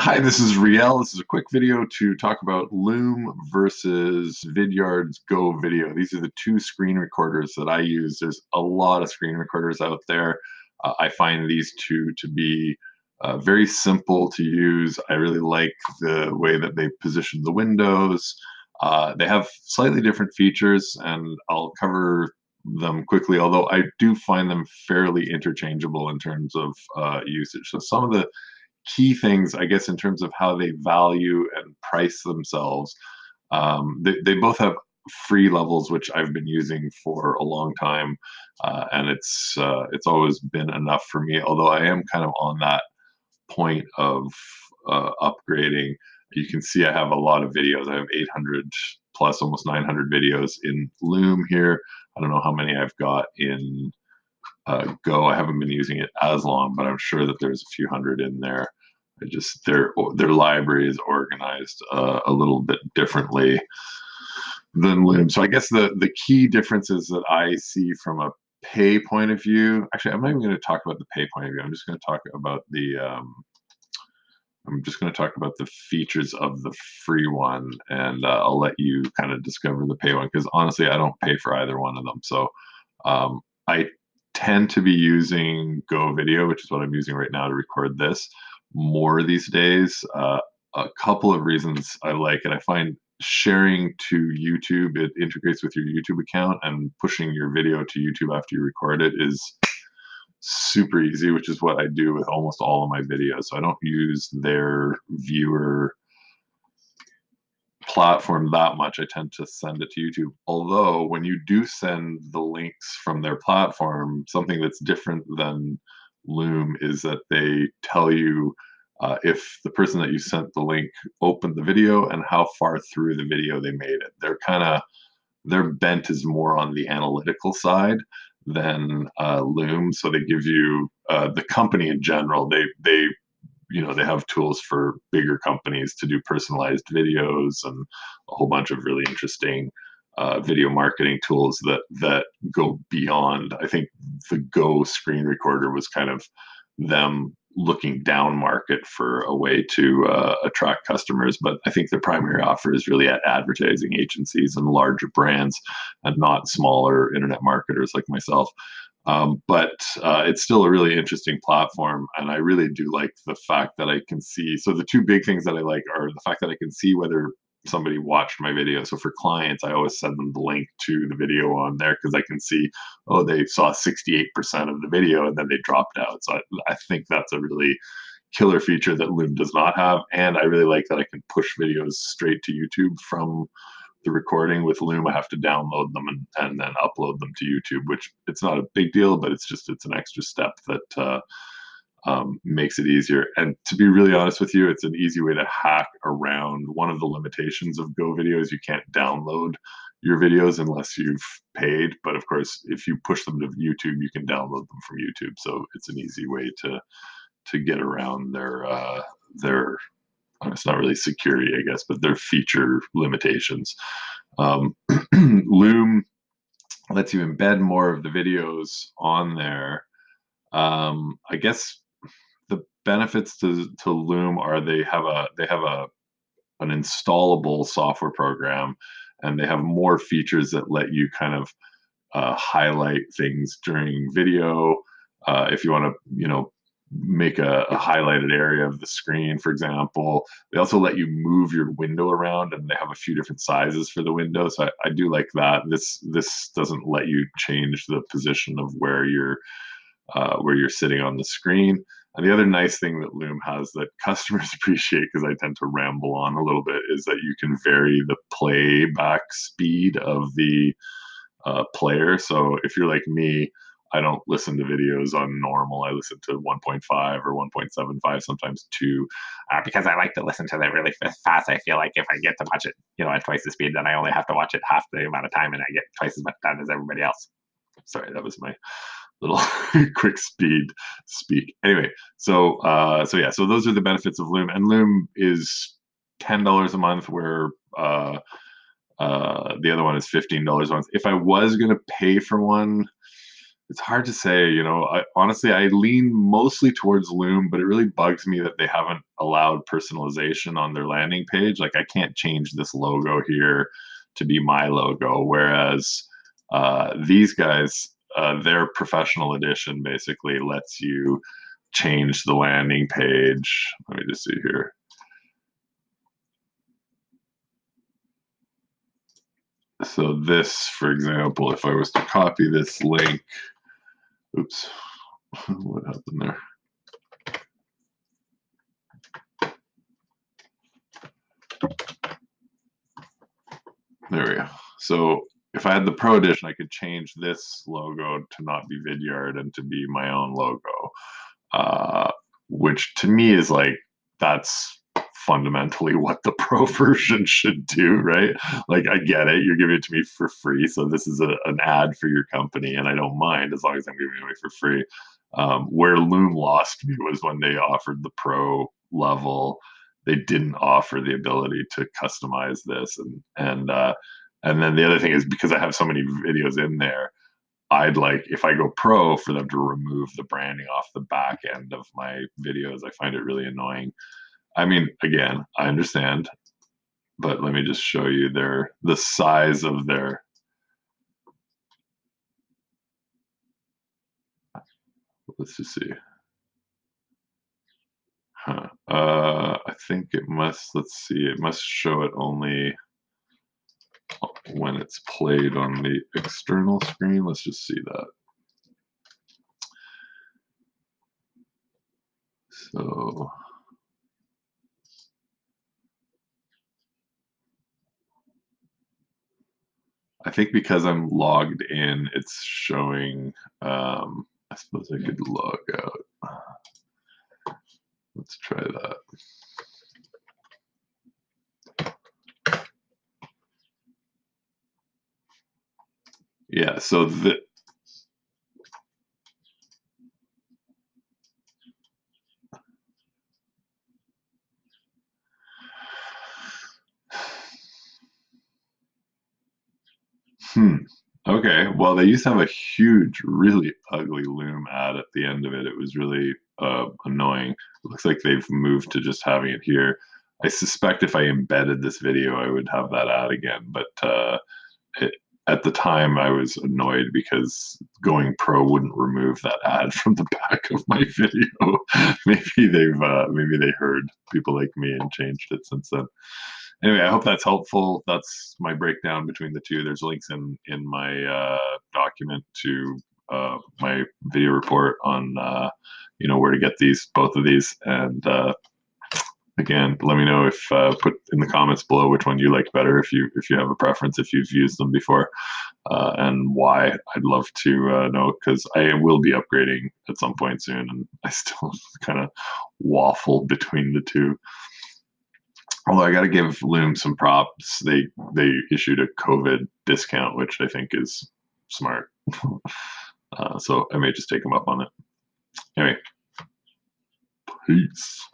Hi, this is Riel. This is a quick video to talk about Loom versus Vidyard's Go Video. These are the two screen recorders that I use. There's a lot of screen recorders out there. Uh, I find these two to be uh, very simple to use. I really like the way that they position the windows. Uh, they have slightly different features, and I'll cover them quickly, although I do find them fairly interchangeable in terms of uh, usage. So some of the key things, I guess, in terms of how they value and price themselves. Um, they, they both have free levels, which I've been using for a long time, uh, and it's uh, it's always been enough for me. Although I am kind of on that point of uh, upgrading. You can see I have a lot of videos. I have 800 plus, almost 900 videos in Loom here. I don't know how many I've got in uh, Go. I haven't been using it as long, but I'm sure that there's a few hundred in there. Just their their library is organized uh, a little bit differently than Loom. So I guess the the key differences that I see from a pay point of view. Actually, I'm not even going to talk about the pay point of view. I'm just going to talk about the. Um, I'm just going to talk about the features of the free one, and uh, I'll let you kind of discover the pay one because honestly, I don't pay for either one of them. So um, I tend to be using Go Video, which is what I'm using right now to record this more these days. Uh, a couple of reasons I like it. I find sharing to YouTube, it integrates with your YouTube account, and pushing your video to YouTube after you record it is super easy, which is what I do with almost all of my videos. So I don't use their viewer platform that much. I tend to send it to YouTube. Although, when you do send the links from their platform, something that's different than Loom is that they tell you uh, if the person that you sent the link opened the video and how far through the video they made it. They're kind of their bent is more on the analytical side than uh, Loom. So they give you uh, the company in general. They they you know they have tools for bigger companies to do personalized videos and a whole bunch of really interesting uh, video marketing tools that that go beyond. I think the Go screen recorder was kind of them looking down market for a way to uh, attract customers. But I think the primary offer is really at advertising agencies and larger brands and not smaller internet marketers like myself. Um, but uh, it's still a really interesting platform. And I really do like the fact that I can see. So, the two big things that I like are the fact that I can see whether somebody watched my video. So for clients, I always send them the link to the video on there because I can see, oh, they saw 68% of the video and then they dropped out. So I, I think that's a really killer feature that Loom does not have. And I really like that I can push videos straight to YouTube from the recording with Loom. I have to download them and, and then upload them to YouTube, which it's not a big deal, but it's just, it's an extra step that, uh, um, makes it easier. And to be really honest with you, it's an easy way to hack around one of the limitations of Go videos. You can't download your videos unless you've paid. But of course, if you push them to YouTube, you can download them from YouTube. So it's an easy way to to get around their uh, their it's not really security, I guess, but their feature limitations. Um, Loom lets you embed more of the videos on there. Um, I guess benefits to, to Loom are they have a they have a an installable software program and they have more features that let you kind of uh, highlight things during video. Uh, if you want to you know make a, a, highlighted area of the screen for example they also let you move your window around and they have a few different sizes for the window so I, I do like that. This this doesn't let you change the position of where you're uh, where you're sitting on the screen and the other nice thing that Loom has that customers appreciate because I tend to ramble on a little bit is that you can vary the playback speed of the uh, player. So if you're like me, I don't listen to videos on normal. I listen to 1.5 or 1.75, sometimes 2, uh, because I like to listen to them really fast. I feel like if I get to watch it, you know, at twice the speed, then I only have to watch it half the amount of time, and I get twice as much done as everybody else. Sorry, that was my little quick speed speak. Anyway, so uh, so yeah, so those are the benefits of Loom, and Loom is ten dollars a month, where uh, uh, the other one is fifteen dollars a month. If I was going to pay for one, it's hard to say. You know, I, honestly, I lean mostly towards Loom, but it really bugs me that they haven't allowed personalization on their landing page. Like, I can't change this logo here to be my logo, whereas uh, these guys, uh, their professional edition basically lets you change the landing page. Let me just see here. So this, for example, if I was to copy this link, oops, what happened there? There we go. So if I had the Pro Edition, I could change this logo to not be Vidyard and to be my own logo, uh, which to me is like that's fundamentally what the Pro version should do, right? Like I get it, you're giving it to me for free, so this is a, an ad for your company, and I don't mind as long as I'm giving it away for free. Um, where Loom lost me was when they offered the Pro level they didn't offer the ability to customize this and and uh, and then the other thing is because I have so many videos in there, I'd like if I go pro for them to remove the branding off the back end of my videos. I find it really annoying. I mean, again, I understand, but let me just show you their the size of their let's just see. Huh. Uh, I think it must, let's see, it must show it only when it's played on the external screen. Let's just see that. So I think because I'm logged in, it's showing, um, I suppose I could log out. Let's try that. So the Hmm. Okay. Well, they used to have a huge, really ugly loom ad at the end of it. It was really uh, annoying. It looks like they've moved to just having it here. I suspect if I embedded this video, I would have that ad again. But uh, it, at the time I was annoyed because going pro wouldn't remove that ad from the back of my video. maybe they've uh, maybe they heard people like me and changed it since then. Anyway, I hope that's helpful. That's my breakdown between the two. There's links in in my uh, document to uh, my video report on uh, you know where to get these both of these and uh, again, let me know if uh, put in the comments below which one you like better if you if you have a preference if you've used them before uh, and why. I'd love to uh, know because I will be upgrading at some point soon, and I still kind of waffle between the two. Although I got to give Loom some props, they they issued a COVID discount, which I think is smart. Uh, so I may just take them up on it. Anyway, peace.